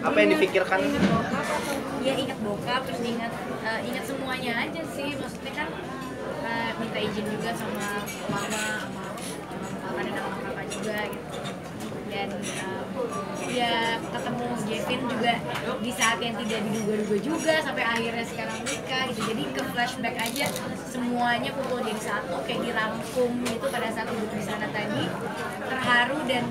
apa yang dipikirkan? Ingat bokap ya ingat bokap terus ingat eh, ingat semuanya aja sih. Maksudnya kan eh, minta izin juga sama mama sama kakak dan sama kakak juga gitu. Dan em, ya ketemu Jevin juga di saat yang tidak diduga-duga juga sampai akhirnya sekarang nikah gitu. Jadi ke flashback aja semuanya kumpul jadi satu kayak dirangkum gitu pada saat duduk di sana tadi terharu dan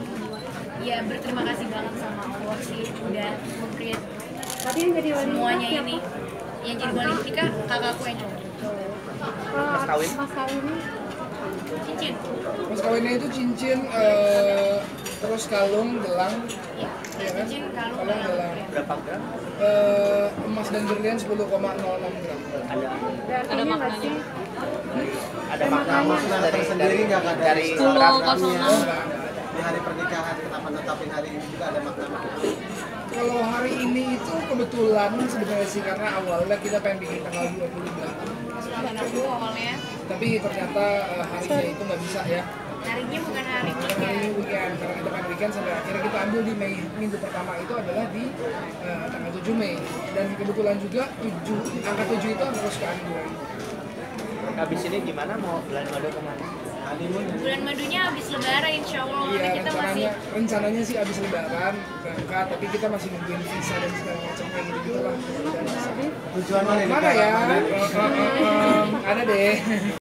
ya berterima kasih banget sama Allah sih udah meng-create Tapi yang jadi wali semuanya nikah ini. yang jadi wali nikah kakakku yang cowok. Mas kawin? Mas kawinnya cincin. Mas kawinnya itu cincin eh, terus kalung gelang. Ya Iya kan? cincin kalung Kalung gelang. berapa gram? Eh, emas dan berlian 10,06 gram. ada. Ada sih? ada makna maknanya. makna dari Tersendiri dari nggak ada? dari ada. di hari pernikahan kenapa netapin hari ini juga ada makna-makna Kalau hari ini itu kebetulan sebenarnya sih karena awalnya kita pengen bikin tanggal 28 Selamat aku awalnya tapi ternyata eh, harinya itu nggak bisa ya. Harinya bukan hari karena hari ini weekend. Karena kita kan weekend sampai akhirnya kita ambil di Mei. Minggu pertama itu adalah di eh, tanggal 7 Mei. Dan kebetulan juga 7 angka 7 itu angka kesukaan gue habis ini gimana? Mau bulan madu ke mana bulan madunya habis lebaran insya Allah Iya kita masih rencananya rencananya sih abis lebaran berangkat tapi kita masih nungguin visa dan segala macamnya gitu gitu lah tujuan mana ya? Mana? Eh, ada deh